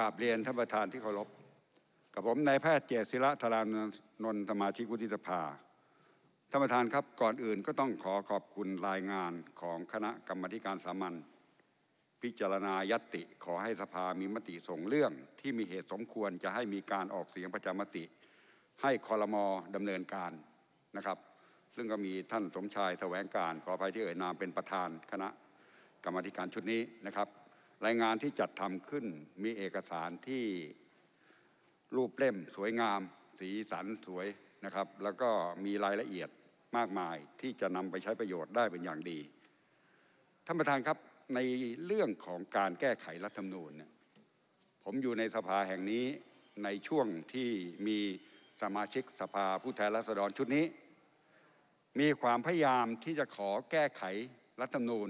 กราบเรียนท่านประธานที่เคารพกับผมนายแพทย์เจษศิระธารานนท์สมาชิกวุฒิสภาท่านประธานครับก่อนอื่นก็ต้องขอขอบคุณรายงานของคณะกรรมการสามัญพิจารณายตติขอให้สภามีมติส่งเรื่องที่มีเหตุสมควรจะให้มีการออกเสียงประชามติ ให้คอรมอดำเนินการนะครับ ซึ่งก็มีท่านสมชายแสวงการขออภัยที่เอ่ยนามเป็นประธานคณะกรรมการชุดนี้นะครับ รายงานที่จัดทำขึ้นมีเอกสารที่รูปเล่มสวยงาม สีสันสวยนะครับ แล้วก็มีรายละเอียดมากมายที่จะนำไปใช้ประโยชน์ได้เป็นอย่างดีท่านประธานครับในเรื่องของการแก้ไขรัฐธรรมนูญเนี่ยผมอยู่ในสภาแห่งนี้ในช่วงที่มีสมาชิกสภาผู้แทนราษฎรชุดนี้ มีความพยายามที่จะขอแก้ไขรัฐธรรมนูญ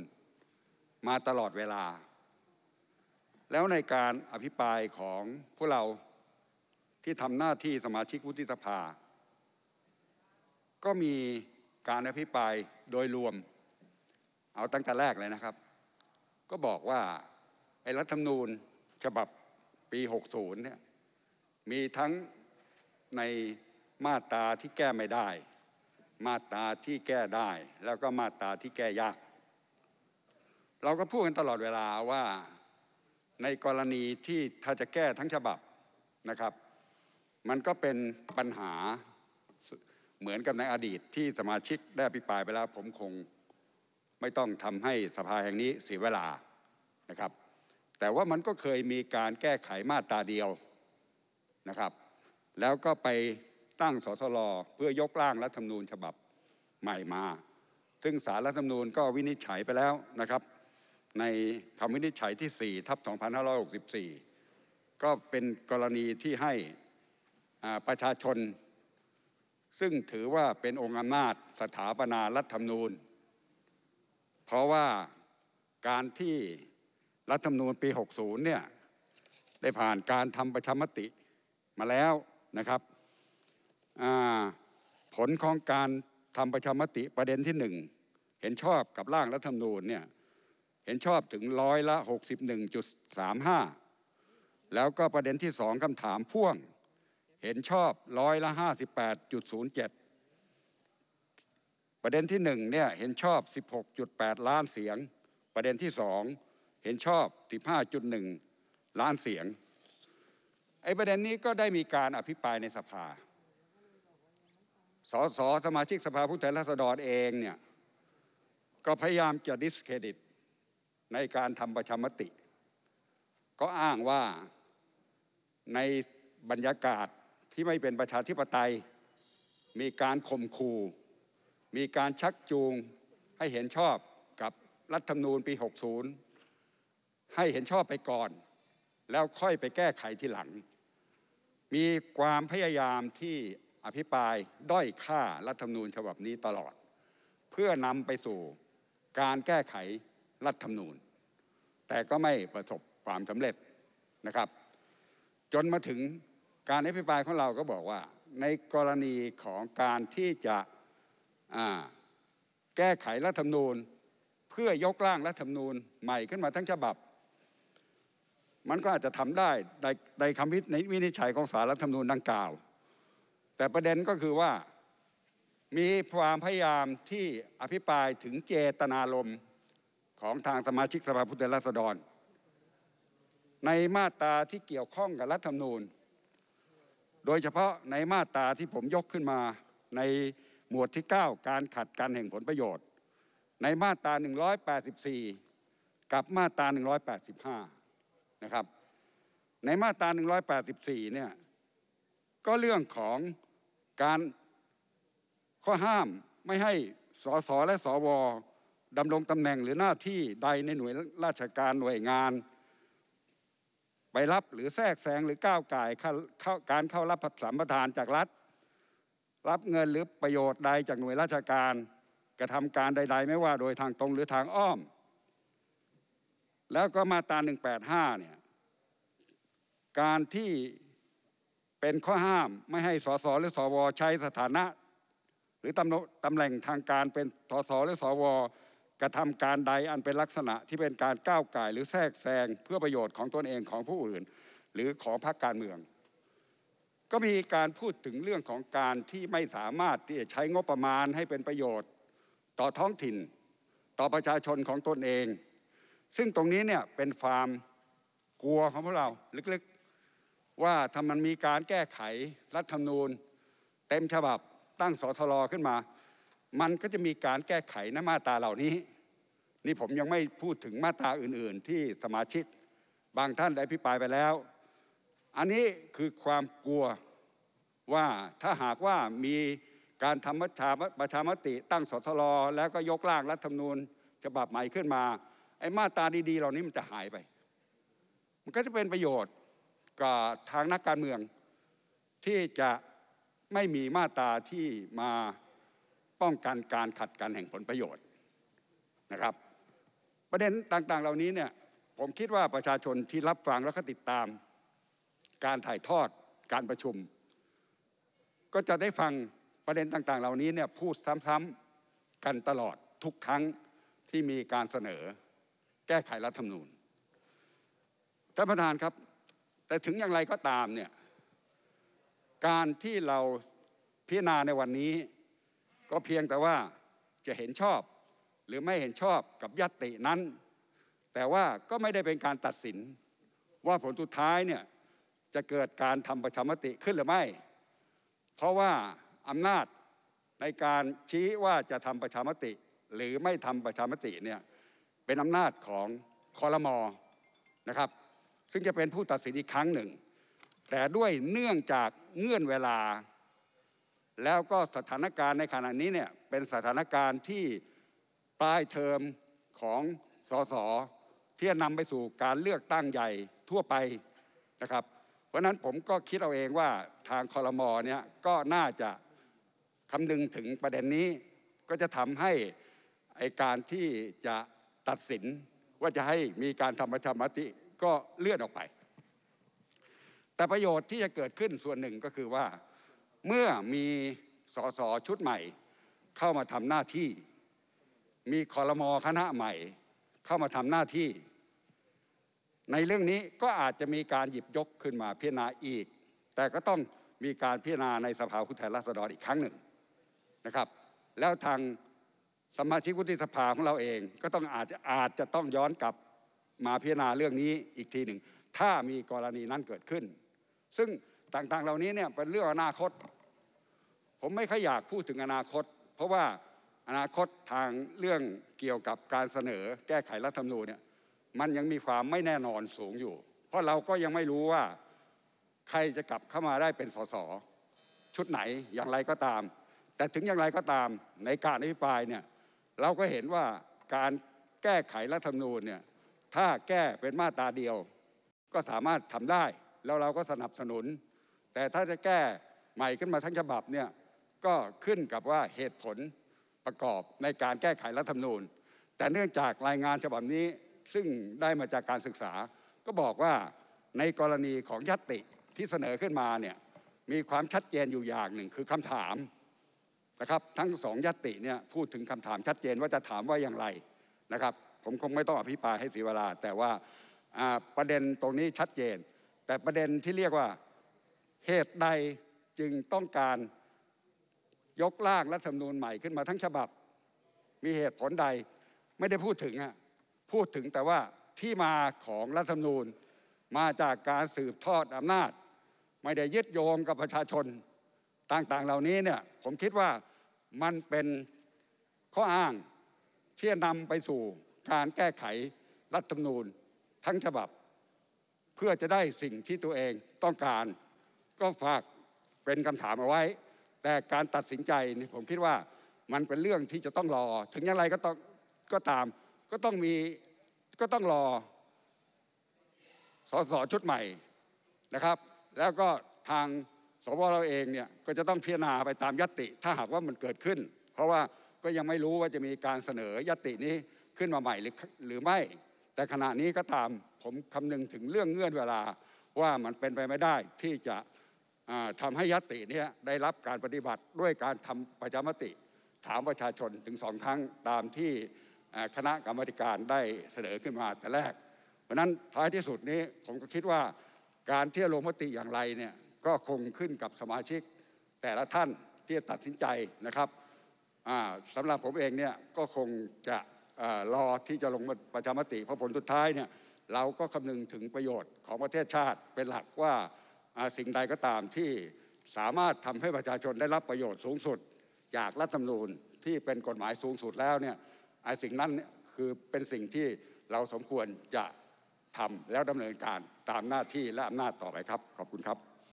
มาตลอดเวลา แล้วในการอภิปรายของพวกเราที่ทำหน้าที่สมาชิกวุฒิสภา ก็มีการอภิปรายโดยรวม เอาตั้งแต่แรกเลยนะครับ ก็บอกว่าไอ้รัฐธรรมนูญฉบับปี 60 เนี่ยมีทั้งในมาตราที่แก้ไม่ได้ มาตราที่แก้ได้ แล้วก็มาตราที่แก้ยาก เราก็พูดกันตลอดเวลาว่า ในกรณีที่ถ้าจะแก้ทั้งฉบับนะครับ มันก็เป็นปัญหาเหมือนกับในอดีตที่สมาชิกได้อภิปรายไปแล้ว ผมคงไม่ต้องทำให้สภาแห่งนี้เสียเวลานะครับ แต่ว่ามันก็เคยมีการแก้ไขมาตราเดียวนะครับ แล้วก็ไปตั้งสสลเพื่อยกร่างรัฐธรรมนูญฉบับใหม่มา ซึ่งสารรัฐธรรมนูญก็วินิจฉัยไปแล้วนะครับ ในคำวินิจฉัยที่ 4 ทับ 2564 ก็เป็นกรณีที่ให้ประชาชน ซึ่งถือว่าเป็นองค์อำนาจสถาปนารัฐธรรมนูญ เพราะว่าการที่รัฐธรรมนูญปี 60 เนี่ยได้ผ่านการทำประชามติมาแล้วนะครับผลของการทำประชามติประเด็นที่หนึ่งเห็นชอบกับร่างรัฐธรรมนูญเนี่ย เห็นชอบถึงร้อยละ 61.35 แล้วก็ประเด็นที่สองคำถามพ่วง เห็นชอบร้อยละ 58.07 ประเด็นที่หนึ่งเนี่ยเห็นชอบ 16.8 ล้านเสียง ประเด็นที่สองเห็นชอบ 15.1 ล้านเสียง ไอ้ประเด็นนี้ก็ได้มีการอภิปรายในสภา สสสมาชิกสภาผู้แทนราษฎรเองเนี่ย ก็พยายามจะดิสเครดิต ในการทำประชามติ ก็อ้างว่าในบรรยากาศที่ไม่เป็นประชาธิปไตย มีการข่มขู่มีการชักจูงให้เห็นชอบกับรัฐธรรมนูญปี 60 ให้เห็นชอบไปก่อน แล้วค่อยไปแก้ไขทีหลัง มีความพยายามที่อภิปรายด้อยค่ารัฐธรรมนูญฉบับนี้ตลอด เพื่อนำไปสู่การแก้ไข รัฐธรรมนูญ แต่ก็ไม่ประสบความสำเร็จนะครับ จนมาถึงการอภิปรายของเราก็บอกว่า ในกรณีของการที่จะแก้ไขรัฐธรรมนูญ เพื่อยกร่างรัฐธรรมนูญใหม่ขึ้นมาทั้งฉบับ มันก็อาจจะทำได้ในในคำวินิจฉัยของสารรัฐธรรมนูญดังกล่าว แต่ประเด็นก็คือว่ามีความพยายามที่อภิปรายถึงเจตนารมณ์ ของทางสมาชิกสภาผู้แทนราษฎร ในมาตราที่เกี่ยวข้องกับรัฐธรรมนูญ โดยเฉพาะในมาตราที่ผมยกขึ้นมาในหมวดที่ 9 การขัดการแห่งผลประโยชน์ ในมาตรา 184 กับมาตรา 185 นะครับ ในมาตรา 184 เนี่ยก็เรื่องของการข้อห้ามไม่ให้สสและสว ดำรงตำแหน่งหรือหน้าที่ใดในหน่วยราชการหน่วยงาน ไปรับหรือแทรกแซงหรือก้าวไก่การเข้ารับสัมปทานจากรัฐ รับเงินหรือประโยชน์ใดจากหน่วยราชการ กระทำการใด ๆ ไม่ว่าโดยทางตรงหรือทางอ้อม แล้วก็มาตรา185เนี่ยการที่เป็นข้อห้ามไม่ให้สสหรือสวใช้สถานะ หรือตำตำแหน่งทางการเป็นสสหรือสว กระทำการใดอันเป็นลักษณะที่เป็นการก้าวไก่หรือแทรกแซงเพื่อประโยชน์ของตนเองของผู้อื่น หรือของพรรคการเมือง ก็มีการพูดถึงเรื่องของการที่ไม่สามารถที่จะใช้งบประมาณให้เป็นประโยชน์ ต่อท้องถิ่น ต่อประชาชนของตนเอง ซึ่งตรงนี้เนี่ยเป็นความกลัวของพวกเราลึกๆ ว่าถ้ามันมีการแก้ไขรัฐธรรมนูญ เต็มฉบับตั้งสทรขึ้นมา มันก็จะมีการแก้ไขในมาตราเหล่านี้ นี่ผมยังไม่พูดถึงมาตราอื่น ๆ ที่สมาชิก บางท่านได้พิปรายไปแล้ว อันนี้คือความกลัวว่าถ้าหากว่ามีการทำประชาประชามติตั้งสทรแล้วก็ยกร่างรัฐธรรมนูญฉบับใหม่ขึ้นมาไอ้มาตราดีๆ เหล่านี้มันจะหายไป มันก็จะเป็นประโยชน์กับทางนักการเมือง ที่จะไม่มีมาตราที่มา ป้องกันการขัดกันแห่งผลประโยชน์นะครับ ประเด็นต่างๆเหล่านี้เนี่ยผมคิดว่าประชาชนที่รับฟังแล้วก็ติดตาม การถ่ายทอดการประชุม ก็จะได้ฟังประเด็นต่างๆ เหล่านี้เนี่ยพูดซ้ำๆกันตลอดทุกครั้งที่มีการเสนอ แก้ไขรัฐธรรมนูญท่านประธานครับ แต่ถึงอย่างไรก็ตามเนี่ยการที่เราพิจารณาในวันนี้ ก็เพียงแต่ว่าจะเห็นชอบหรือไม่เห็นชอบกับยัตตินั้น แต่ว่าก็ไม่ได้เป็นการตัดสิน ว่าผลสุดท้ายเนี่ยจะเกิดการทำประชามติขึ้นหรือไม่ เพราะว่าอำนาจในการชี้ว่าจะทำประชามติ หรือไม่ทำประชามติเนี่ยเป็นอำนาจของคอรมอนะครับ ซึ่งจะเป็นผู้ตัดสินอีกครั้งหนึ่ง แต่ด้วยเนื่องจากเงื่อนเวลา แล้วก็สถานการณ์ในขณะนี้เนี่ยเป็นสถานการณ์ที่ปลายเทอมของสสที่จะนำไปสู่การเลือกตั้งใหญ่ทั่วไปนะครับ เพราะนั้นผมก็คิดเอาเองว่าทางคอรมอเนี่ยก็น่าจะคำนึงถึงประเด็นนี้ ก็จะทำให้ไอการที่จะตัดสินว่าจะให้มีการทำประชามติก็เลื่อนออกไป แต่ประโยชน์ที่จะเกิดขึ้นส่วนหนึ่งก็คือว่า เมื่อมีสสชุดใหม่เข้ามาทำหน้าที่ มีคอรมอคณะใหม่ เข้ามาทำหน้าที่ ในเรื่องนี้ก็อาจจะมีการหยิบยกขึ้นมาพิจารณาอีก แต่ก็ต้องมีการพิจารณาในสภาผู้แทนราษฎรอีกครั้งหนึ่งนะครับ แล้วทางสมาชิกวุฒิสภาของเราเองก็ต้องอาจจะอาจจะต้องย้อนกลับมาพิจารณาเรื่องนี้อีกทีหนึ่ง ถ้ามีกรณีนั้นเกิดขึ้น ซึ่งต่างๆ เหล่านี้เนี่ยเป็นเรื่องอนาคต ผมไม่ค่อยอยากพูดถึงอนาคต เพราะว่าอนาคตทางเรื่องเกี่ยวกับการเสนอแก้ไขรัฐธรรมนูญเนี่ยมันยังมีความไม่แน่นอนสูงอยู่ เพราะเราก็ยังไม่รู้ว่าใครจะกลับเข้ามาได้เป็นสสชุดไหนอย่างไรก็ตาม แต่ถึงอย่างไรก็ตามในการอภิปรายเนี่ยเราก็เห็นว่าการแก้ไขรัฐธรรมนูญเนี่ยถ้าแก้เป็นมาตราเดียว ก็สามารถทำได้ แล้วเราก็สนับสนุน แต่ถ้าจะแก้ใหม่ขึ้นมาทั้งฉบับเนี่ย ก็ขึ้นกับว่าเหตุผลประกอบในการแก้ไขรัฐธรรมนูญ แต่เนื่องจากรายงานฉบับนี้ซึ่งได้มาจากการศึกษา ก็บอกว่าในกรณีของยัตติที่เสนอขึ้นมาเนี่ยมีความชัดเจนอยู่อย่างหนึ่งคือคำถามนะครับทั้งสองยัตติเนี่ยพูดถึงคำถามชัดเจนว่าจะถามว่าอย่างไรนะครับ ผมคงไม่ต้องอภิปรายให้เสียเวลา แต่ว่าประเด็นตรงนี้ชัดเจน แต่ประเด็นที่เรียกว่าเหตุใดจึงต้องการ ยกร่างรัฐธรรมนูญใหม่ขึ้นมาทั้งฉบับ มีเหตุผลใดไม่ได้พูดถึงอะพูดถึงแต่ว่าที่มาของรัฐธรรมนูญมาจากการสืบทอดอำนาจ ไม่ได้ยึดโยงกับประชาชนต่างๆ เหล่านี้เนี่ยผมคิดว่ามันเป็นข้ออ้างที่จะนำไปสู่การแก้ไขรัฐธรรมนูญทั้งฉบับ เพื่อจะได้สิ่งที่ตัวเองต้องการ ก็ฝากเป็นคำถามเอาไว้ แต่การตัดสินใจนี่ผมคิดว่ามันเป็นเรื่องที่จะต้องรอ ถึงอย่างไรก็ต้องก็ตาม ก็ต้องมีก็ต้องรอสสชุดใหม่นะครับ แล้วก็ทางสวเราเองเนี่ยก็จะต้องพิจารณาไปตามยติ ถ้าหากว่ามันเกิดขึ้น เพราะว่าก็ยังไม่รู้ว่าจะมีการเสนอยตินี้ขึ้นมาใหม่หรือหรือไม่ แต่ขณะนี้ก็ตามผมคำนึงถึงเรื่องเงื่อนเวลาว่ามันเป็นไปไม่ได้ที่จะ ทำให้ยตินี้ได้รับการปฏิบัติด้วยการทำประชามติ ถามประชาชนถึงสองครั้งตามที่คณะกรรมการได้เสนอขึ้นมาแต่แรก เพราะนั้นท้ายที่สุดนี้ผมก็คิดว่าการที่ลงมติอย่างไรเนี่ยก็คงขึ้นกับสมาชิก แต่ละท่านที่จะตัดสินใจนะครับอ่าสำหรับผมเองเนี่ยก็คงจะเอ่อรอที่จะลงประชามติเพราะผลสุดท้ายเนี่ยเราก็คำนึงถึงประโยชน์ของประเทศชาติเป็นหลักว่า สิ่งใดก็ตามที่สามารถทำให้ประชาชนได้รับประโยชน์สูงสุด จากรัฐธรรมนูญที่เป็นกฎหมายสูงสุดแล้วเนี่ยไอ้สิ่งนั้นคือเป็นสิ่งที่เราสมควรจะทำแล้วดำเนินการตามหน้าที่และอำนาจต่อไปครับ ขอบคุณครับ